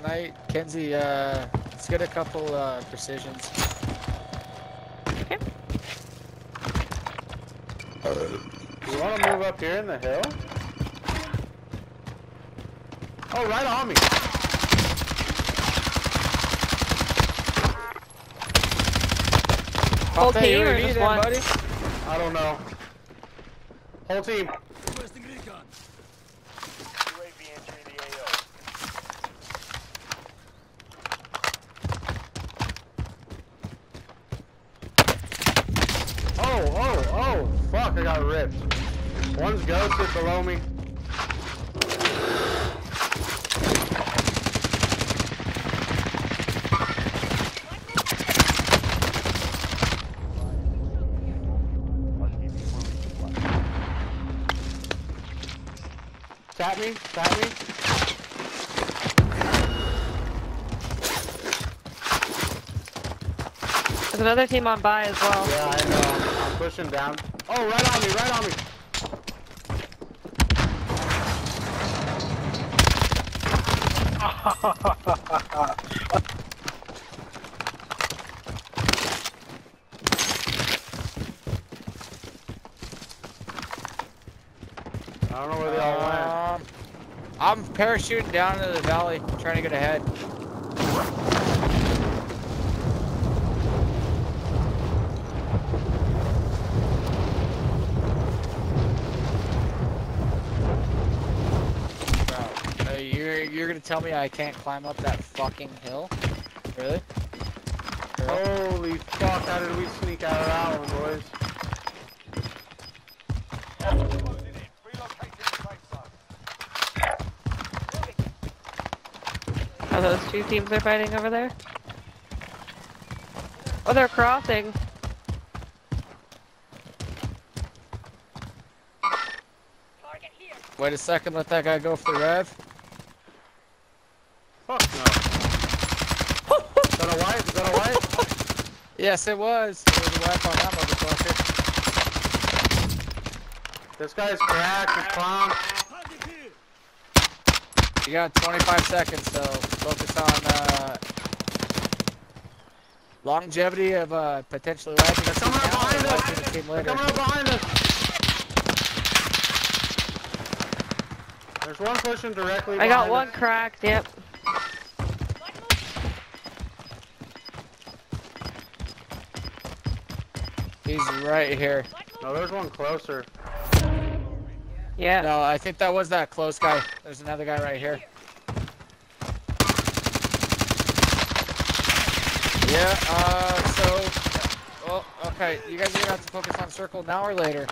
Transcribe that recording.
tonight. Kenzie, uh, let's get a couple uh, precisions. Okay. You want to move up here in the hill? Oh, right on me. Whole Pop team or just one? buddy. I don't know. Whole team. UAV entering the AO. Oh, oh, oh. Fuck, I got ripped. One's ghosted below me. Tap me, tap me. There's another team on by as well. Yeah, I know. I'm pushing down. Oh, right on me, right on me. I don't know where they all went. Um, I'm parachuting down into the valley, trying to get ahead. Bro, uh, you're you're gonna tell me I can't climb up that fucking hill? Really? For? Holy fuck, how did we sneak out of that one, boys? Closing in. Relocating the safe zone. Oh, those two teams are fighting over there? Oh, they're crossing. Wait a second, let that guy go for the rev. Fuck no. Is that a white? Is that a white? Yes, it was. It was a wipe on that motherfucker. This guy's cracked, he's clown. You got 25 seconds, so focus on uh, longevity of uh, potentially wiping the team coming up behind us. wiping the They're later. coming up behind us. There's one pushing directly I got one us. cracked, yep. He's right here. No, there's one closer. Yeah. No, I think that was that close guy. There's another guy right here. Yeah, uh, so, well, okay, you guys are gonna have to focus on circle now or later.